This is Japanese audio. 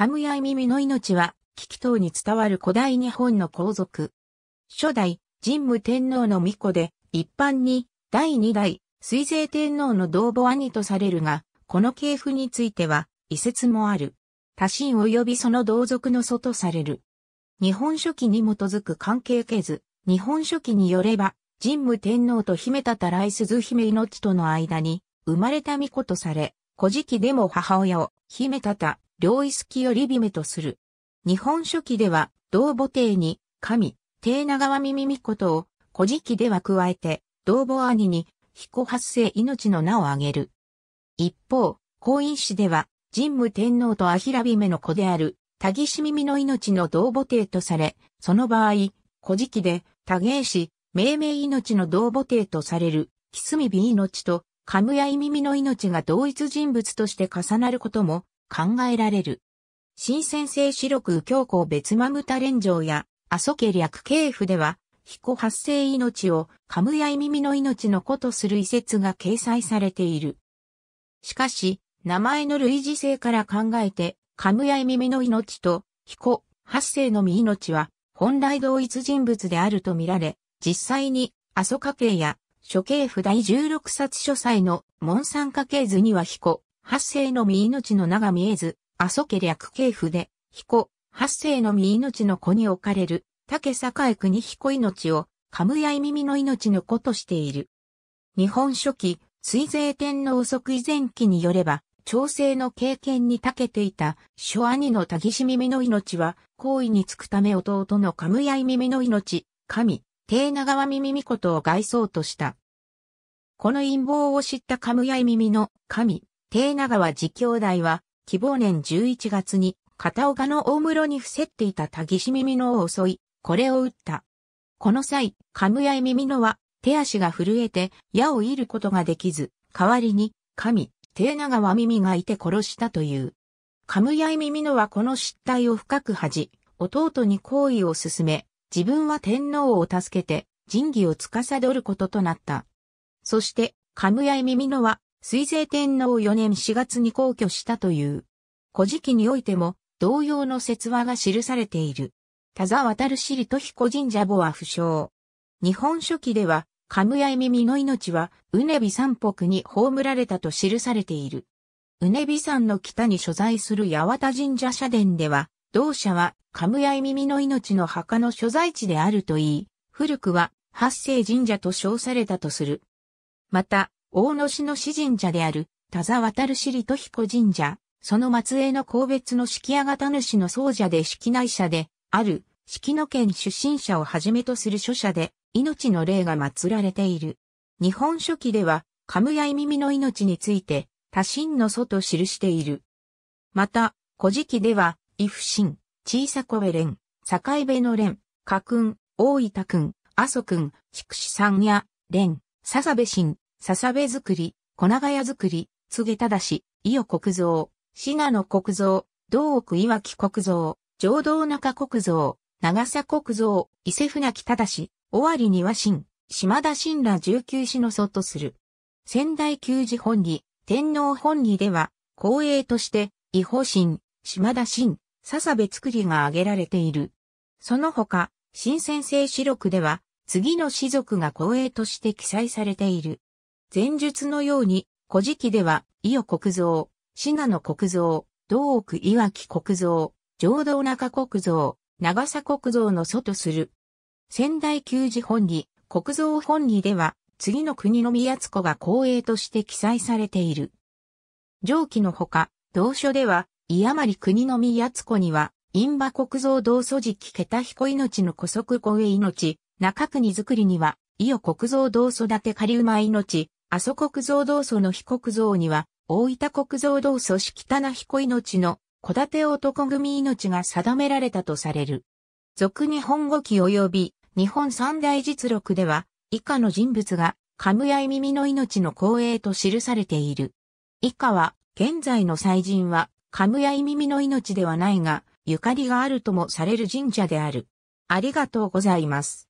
カムヤイ耳の命は、危機等に伝わる古代日本の皇族。初代、神武天皇の巫女で、一般に、第二代、水税天皇の同母兄とされるが、この系譜については、遺説もある。多神及びその同族の祖とされる。日本書紀に基づく関係系図、日本書紀によれば、神武天皇と姫たた来鈴姫命との間に、生まれた巫女とされ、古事記でも母親を、姫たた、両意識より姫とする。日本書紀では、同母帝に、神、帝長川耳巫女とを、古事記では加えて、同母兄に、彦発生命の名を挙げる。一方、婚姻史では、神武天皇とアヒラビメの子である、タギシミミの命の同母帝とされ、その場合、古事記で、タゲー氏、命名命の同母帝とされる、キスミビ命と、カムヤイミミの命が同一人物として重なることも考えられる。新先生四六右京校別マムタ連城や、阿蘇家略系譜では、彦発生命をカムヤイミミの命の子とする遺説が掲載されている。しかし、名前の類似性から考えて、カムヤイミミの命と、彦、発生の実命は、本来同一人物であるとみられ、実際に、阿蘇家系や、諸系譜第16冊書斎の門三家系図には彦、発生の実命の名が見えず、阿蘇家略系譜で、彦、発生の実命の子に置かれる、竹栄国彦命を、カムヤイミミの命の子としている。日本書紀、水税天皇即位前期によれば、調整の経験に長けていた諸兄のタギシ耳の命は、行為につくため弟のカムヤイ耳の命、神、帝長川耳巫ことを外装とした。この陰謀を知ったカムヤイ耳の神、帝長川自兄弟は、希望年11月に、片岡の大室に伏せっていたタギシ耳のを襲い、これを撃った。この際、カムヤイ耳のは、手足が震えて矢を射ることができず、代わりに、神、帝長は耳がいて殺したという。カムヤイ耳のはこの失態を深く恥じ、弟に行為を進め、自分は天皇を助けて、仁義を司ることとなった。そして、カムヤイ耳のは、水星天皇4年4月に皇居したという。古事記においても、同様の説話が記されている。田沢渡る尻と彦神社母は不詳。日本書紀では、カムヤイ耳の命は、うねび山北に葬られたと記されている。うねび山の北に所在する八幡神社社殿では、同社は、カムヤイ耳の命の墓の所在地であるといい、古くは、八世神社と称されたとする。また、大野市の市神社である、田沢渡る尻と彦神社、その末裔の神別の式屋型主の僧者で式内者で、ある、式野県出身者をはじめとする書者で、命の霊が祀られている。日本書紀では、カムヤイ耳の命について、多神の祖と記している。また、古事記では、イフ神、小さこべ連、境部の連、家君、大分君、阿蘇君、筑紫さんや、連、笹部神、笹部作り、小長屋作り、告げただし、伊予国蔵、信濃国蔵、道奥岩木国蔵、浄道中国蔵、長佐国蔵、伊勢船木忠し、尾張には新、島田新ら十九市の祖とする。仙台旧寺本義、天皇本義では、公営として、違法神、島田新、笹部作りが挙げられている。その他、新先生史録では、次の士族が公営として記載されている。前述のように、古事記では、伊予国蔵、信濃国蔵、道奥岩木国蔵、浄道中国蔵、長佐国蔵の祖とする。仙台旧寺本義、国蔵本義では、次の国の宮津子が公営として記載されている。上記のほか、同書では、伊山り国の宮津子には、印馬国蔵同祖時期桁彦命の古足公営命、中国作りには、伊予国蔵同育て仮馬命、阿蘇国蔵同祖の被国蔵には、大分国蔵同祖式棚彦命の小立男組命が定められたとされる。俗日本語記及び日本三大実録では、以下の人物が、カムヤイ耳の命の光栄と記されている。以下は、現在の祭神は、カムヤイ耳の命ではないが、ゆかりがあるともされる神社である。ありがとうございます。